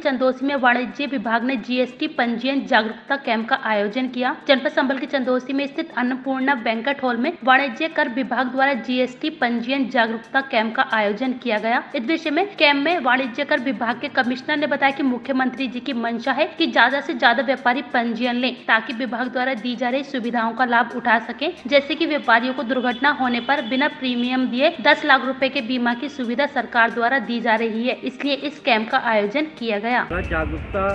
चंदोसी में वाणिज्य विभाग ने जीएसटी पंजीयन जागरूकता कैंप का आयोजन किया। जनपद संबल के चंदोसी में स्थित अन्नपूर्णा बैंकट हॉल में वाणिज्य कर विभाग द्वारा जीएसटी पंजीयन जागरूकता कैंप का आयोजन किया गया। इस विषय में कैंप में वाणिज्य कर विभाग के कमिश्नर ने बताया कि मुख्यमंत्री जी की मंशा है की ज़्यादा से ज़्यादा व्यापारी पंजीयन ले ताकि विभाग द्वारा दी जा रही सुविधाओं का लाभ उठा सके। जैसे की व्यापारियों को दुर्घटना होने पर बिना प्रीमियम दिए 10 लाख रूपए के बीमा की सुविधा सरकार द्वारा दी जा रही है। इसलिए इस कैंप का आयोजन किया गया। जागरूकता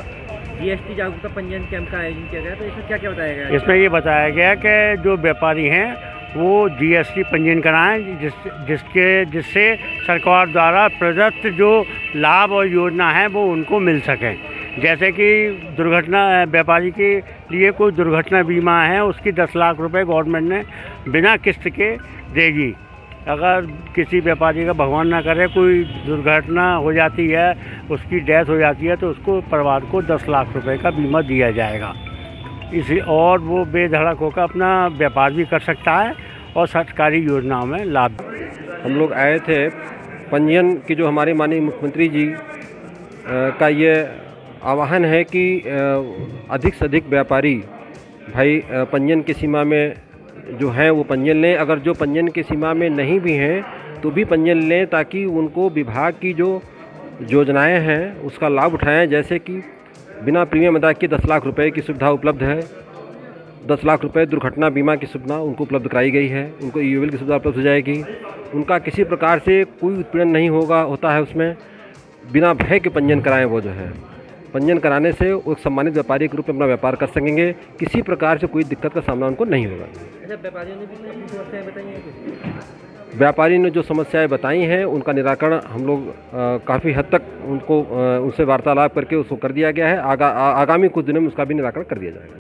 जीएसटी जागरूकता पंजीयन कैंप का आयोजन किया गया तो इसमें क्या क्या बताया गया? इसमें ये बताया गया कि जो व्यापारी हैं वो जीएसटी पंजीयन कराएँ जिस जिसके जिससे सरकार द्वारा प्रदत्त जो लाभ और योजना है वो उनको मिल सकें। जैसे कि दुर्घटना व्यापारी के लिए कोई दुर्घटना बीमा है उसकी दस लाख रुपए गवर्नमेंट ने बिना किस्त के देगी। अगर किसी व्यापारी का भगवान ना करे, कोई दुर्घटना हो जाती है, उसकी डेथ हो जाती है तो उसको परिवार को दस लाख रुपए का बीमा दिया जाएगा। इसी और वो बेधड़क होकर अपना व्यापार भी कर सकता है और सरकारी योजनाओं में लाभ हम लोग आए थे पंजीयन की जो हमारे माननीय मुख्यमंत्री जी का ये आह्वान है कि अधिक से अधिक व्यापारी भाई पंजीयन की सीमा में जो हैं वो पंजीयन लें। अगर जो पंजीयन की सीमा में नहीं भी हैं तो भी पंजीयन लें ताकि उनको विभाग की जो योजनाएँ हैं, उसका लाभ उठाएँ। जैसे कि बिना प्रीमियम अदा किए दस लाख रुपए की सुविधा उपलब्ध है। दस लाख रुपए दुर्घटना बीमा की सुविधा उनको उपलब्ध कराई गई है। उनको ई की सुविधा उपलब्ध हो जाएगी। उनका किसी प्रकार से कोई उत्पीड़न नहीं होगा, होता है उसमें। बिना भय के पंजीयन कराएँ वो जो है। पंजीयन कराने से वो सम्मानित व्यापारी के रूप में अपना व्यापार कर सकेंगे। किसी प्रकार से कोई दिक्कत का सामना उनको नहीं होगा। अच्छा व्यापारियों ने भी समस्याएँ बताई हैं व्यापारी ने जो समस्याएँ बताई हैं उनका निराकरण हम लोग काफ़ी हद तक उनको उनसे वार्तालाप करके उसको कर दिया गया है। आगा, आ, आगामी कुछ दिनों में उसका भी निराकरण कर दिया जाएगा।